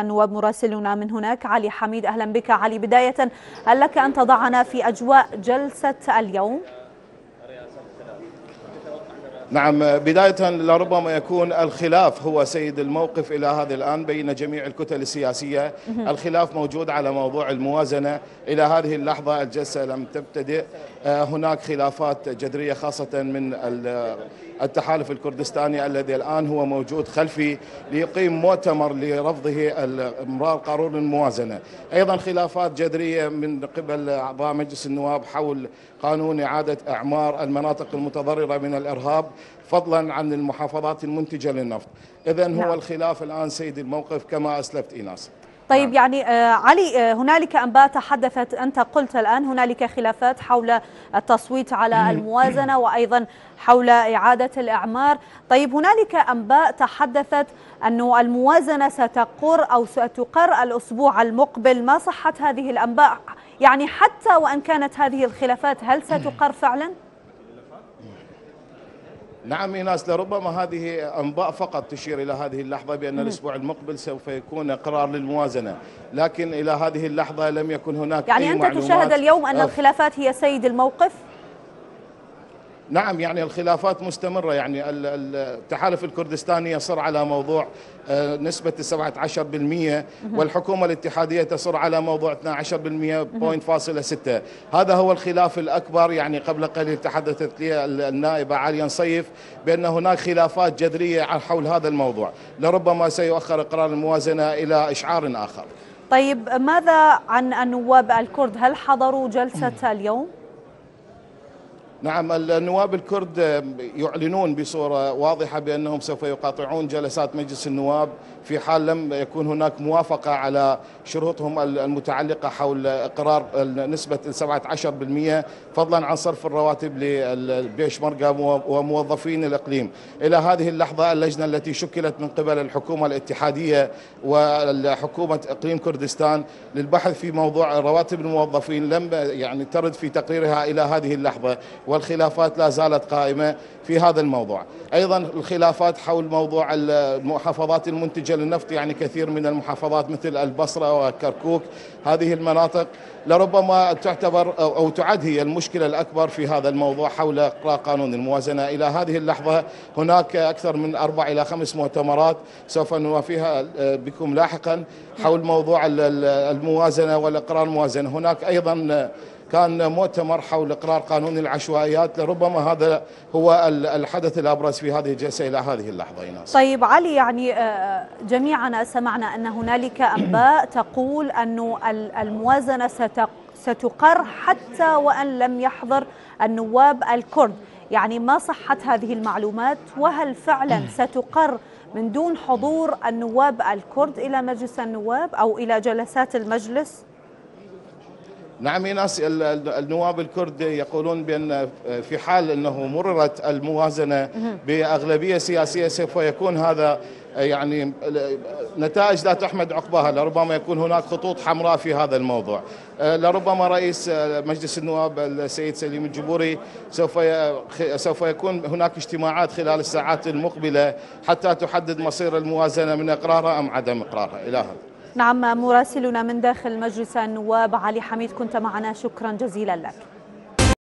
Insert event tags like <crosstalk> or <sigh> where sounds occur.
النواب مراسلنا من هناك. علي حميد أهلا بك. علي بداية هل لك أن تضعنا في أجواء جلسة اليوم؟ نعم بداية لربما يكون الخلاف هو سيد الموقف إلى هذا الآن بين جميع الكتل السياسية. الخلاف موجود على موضوع الموازنة. إلى هذه اللحظة الجلسة لم تبتدئ. هناك خلافات جذرية خاصة من التحالف الكردستاني الذي الآن هو موجود خلفي ليقيم مؤتمر لرفضه امرار قانون الموازنة. أيضا خلافات جذرية من قبل أعضاء مجلس النواب حول قانون إعادة إعمار المناطق المتضررة من الإرهاب فضلا عن المحافظات المنتجة للنفط. إذا نعم. هو الخلاف الآن سيد الموقف كما أسلفت إيناس. طيب نعم. يعني آه علي آه هنالك انباء تحدثت أنت قلت الآن هنالك خلافات حول التصويت على الموازنة <clears throat> وأيضا حول إعادة الإعمار، طيب هنالك انباء تحدثت انه الموازنة ستقر أو ستقر الأسبوع المقبل، ما صحة هذه الأنباء؟ يعني حتى وإن كانت هذه الخلافات هل ستقر <clears throat> فعلا؟ نعم ايناس لربما هذه أنباء فقط تشير إلى هذه اللحظة بأن الأسبوع المقبل سوف يكون قرار للموازنة، لكن إلى هذه اللحظة لم يكن هناك يعني معلومات تشاهد اليوم أن الخلافات هي سيد الموقف؟ نعم يعني الخلافات مستمرة. يعني التحالف الكردستاني يصر على موضوع نسبة 17% والحكومة الاتحادية تصر على موضوع 12% بوينت فاصلة ستة. هذا هو الخلاف الأكبر يعني قبل قليل تحدثت لي النائبة عالية صيف بأن هناك خلافات جذرية حول هذا الموضوع. لربما سيؤخر قرار الموازنة إلى إشعار آخر. طيب ماذا عن النواب الكرد؟ هل حضروا جلسة اليوم؟ نعم النواب الكرد يعلنون بصورة واضحة بأنهم سوف يقاطعون جلسات مجلس النواب في حال لم يكون هناك موافقة على شروطهم المتعلقة حول إقرار نسبة 17% فضلا عن صرف الرواتب للبيشمركة وموظفين الإقليم. إلى هذه اللحظة اللجنة التي شكلت من قبل الحكومة الاتحادية وحكومة إقليم كردستان للبحث في موضوع رواتب الموظفين لم يعني ترد في تقريرها إلى هذه اللحظة. والخلافات لا زالت قائمة في هذا الموضوع. أيضا الخلافات حول موضوع المحافظات المنتجة للنفط يعني كثير من المحافظات مثل البصرة وكركوك هذه المناطق لربما تعتبر أو تعد هي المشكلة الأكبر في هذا الموضوع حول إقرار قانون الموازنة. إلى هذه اللحظة هناك أكثر من أربع إلى خمس مؤتمرات سوف نوافيها بكم لاحقا حول موضوع الموازنة والإقرار الموازنة. هناك أيضا كان مؤتمر حول إقرار قانون العشوائيات لربما هذا هو الحدث الأبرز في هذه الجلسة إلى هذه اللحظة إيناس. طيب علي يعني جميعنا سمعنا أن هنالك أنباء تقول انه الموازنة ستقر حتى وإن لم يحضر النواب الكرد، يعني ما صحه هذه المعلومات وهل فعلا ستقر من دون حضور النواب الكرد إلى مجلس النواب أو إلى جلسات المجلس؟ نعم ناس النواب الكرد يقولون بأن في حال إنه مررت الموازنة بأغلبية سياسية سوف يكون هذا يعني نتائج لا تحمد عقباها. لربما يكون هناك خطوط حمراء في هذا الموضوع. لربما رئيس مجلس النواب السيد سليم الجبوري سوف سوف يكون هناك اجتماعات خلال الساعات المقبلة حتى تحدد مصير الموازنة من إقرارها أم عدم إقرارها. إلى هذا. نعم مراسلنا من داخل مجلس النواب علي حميد كنت معنا شكرا جزيلا لك.